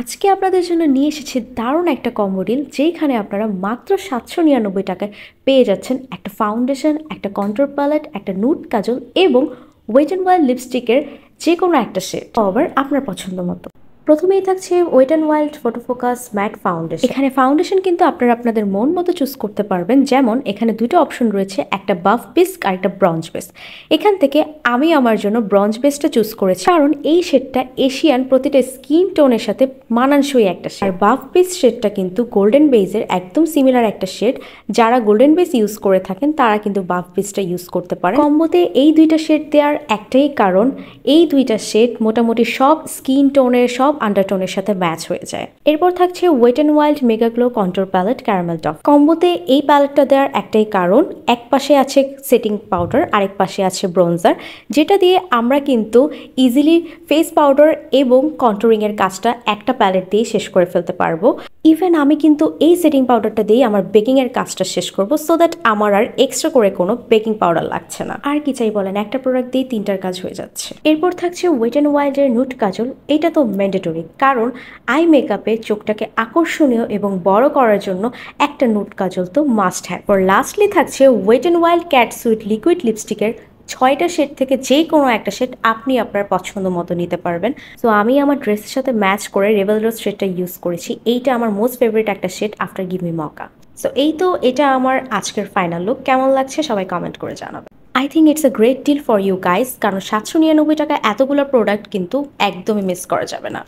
আজকে আপনাদের জন্য নিয়ে এসেছি দারুণ একটা কম্বো ডিল যেখানে আপনারা মাত্র সাতশো নিরানব্বই টাকায় পেয়ে যাচ্ছেন একটা ফাউন্ডেশন একটা কন্ট্রোল প্যালেট একটা নুট কাজল এবং ওয়েট অ্যান্ড ওয়াইল্ড লিপস্টিকের যে কোনো একটা শেড আবার আপনার পছন্দ মতো। প্রথমেই থাকছে wet and wild focus matte foundation এখানে ফাউন্ডেশন কিন্তু আপনারা আপনাদের মন মতো চুজ করতে পারবেন। যেমন, এখানে দুটো অপশন রয়েছে, একটা বাফ বেস আর একটা ব্রঞ্জ বেস এখান থেকে আমি আমার জন্য ব্রঞ্জ বেসটা চুজ করেছি। কারণ এই শেডটা এশিয়ান প্রতিটা স্কিন টোনের সাথে মানানসই একটা শেড আর বাফ বেস শেডটা কিন্তু গোল্ডেন বেসের একদম সিমিলার একটা শেড যারা গোল্ডেন বেস ইউজ করে থাকেন, তারা কিন্তু বাফ বেসটা ইউজ করতে পারে কম্বোতে এই দুইটা শেড দেওয়ার একটাই কারণ, এই দুইটা শেড মোটামুটি সব স্কিন টোনের সব আন্ডারটোনের সাথে ম্যাচ হয়ে যায়। এরপর থাকছে wet and wild mega glow control palette caramel top কম্বোতে এই প্যালেটটা দেওয়ার একটাই কারণ, এক পাশে আছে সেটিং পাউডার আরেক পাশে আছে ব্রোঞ্জার যেটা দিয়ে আমরা কিন্তু ইজিলি ফেস পাউডার এবং কন্ট্রোরিংয়ের কাজটা একটা প্যালেট দিয়ে শেষ করে ফেলতে পারব। ইভেন আমি কিন্তু এই সেটিং পাউডারটা দিয়ে আমার বেকিংয়ের কাজটা শেষ করব সো দ্যাট আমার আর এক্সট্রা করে কোনো বেকিং পাউডার লাগছে না। আর কি চাই বলেন, একটা প্রোডাক্ট দিয়ে তিনটার কাজ হয়ে যাচ্ছে। এরপর থাকছে ওয়েট অ্যান্ড ওয়াইল্ডের নুট কাজল, এটা তো ম্যান্ডেটরি কারণ আই মেকআপে চোখটাকে আকর্ষণীয় এবং বড় করার জন্য একটা নুট কাজল তো মাস্ট হ্যাভ আর লাস্টলি থাকছে wet and wild cat suit liquid লিপস্টিকের ছয়টা শেড থেকে যে কোনো একটা শেড আপনি আপনার পছন্দ মতো নিতে পারবেন। সো আমি আমার ড্রেসের সাথে ম্যাচ করে রেবেল রোজ শেডটা ইউজ করেছি। এইটা আমার মোস্ট ফেভারিট একটা shade after give mocha so এই তো এটা আমার আজকের ফাইনাল লুক কেমন লাগছে সবাই কমেন্ট করে জানাবে। I think it's a great deal for you guys কারণ সাতশো নিরানব্বই টাকা এতগুলো প্রোডাক্ট কিন্তু একদমই মিস করা যাবে না।